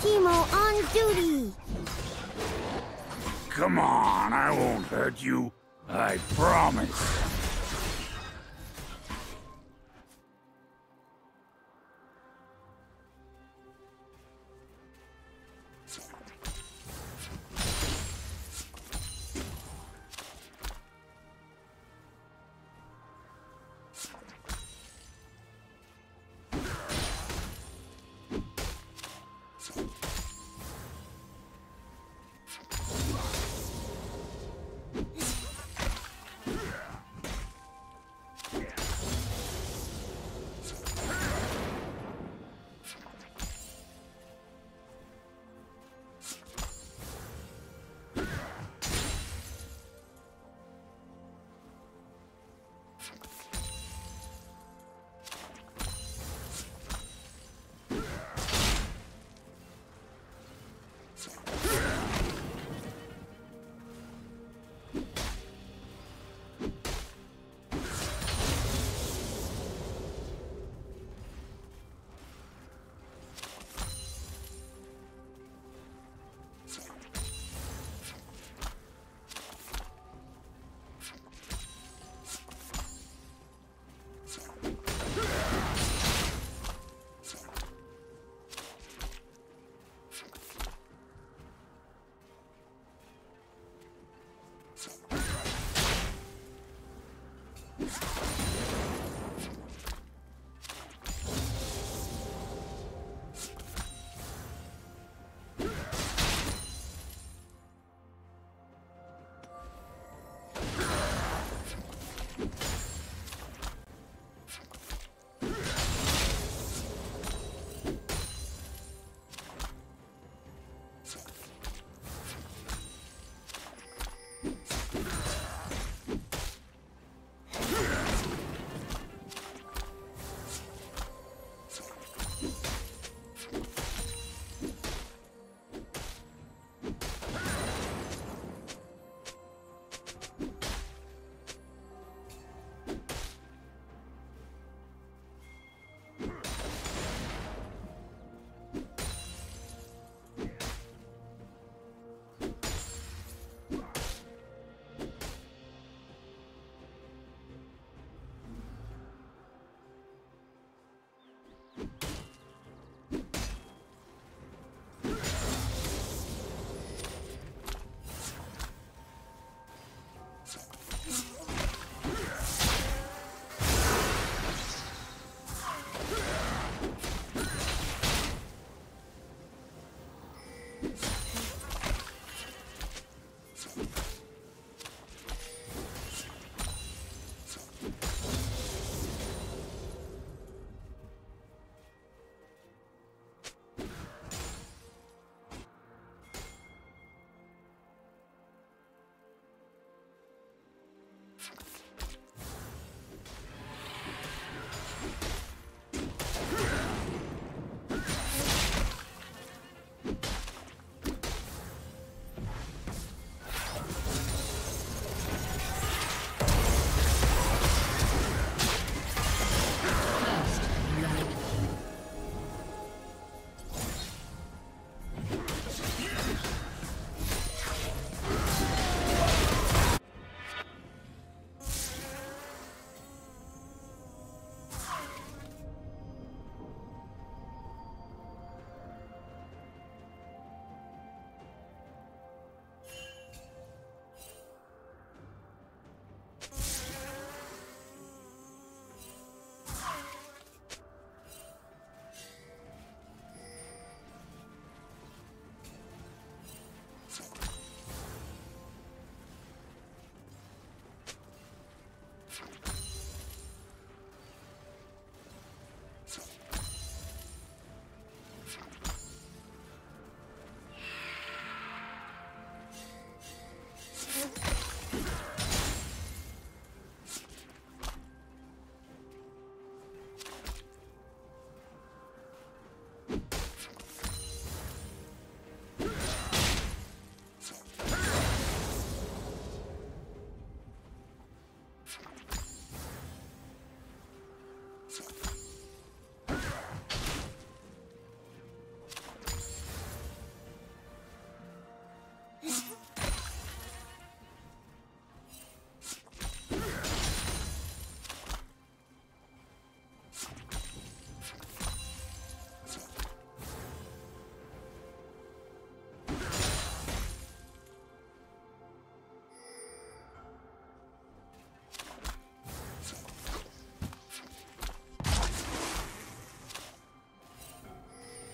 Teemo on duty! Come on, I won't hurt you. I promise.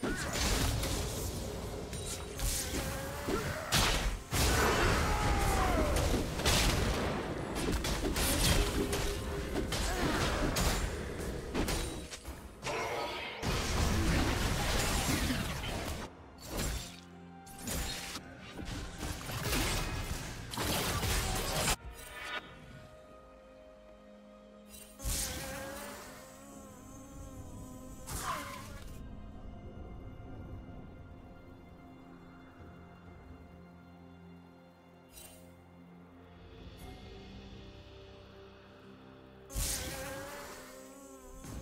Sorry.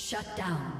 Shut down.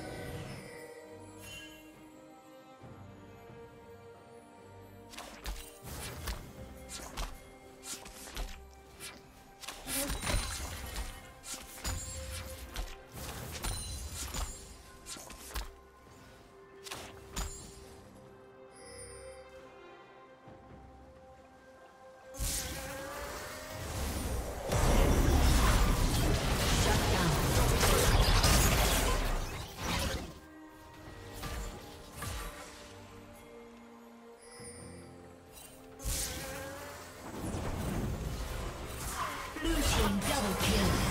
Double kill.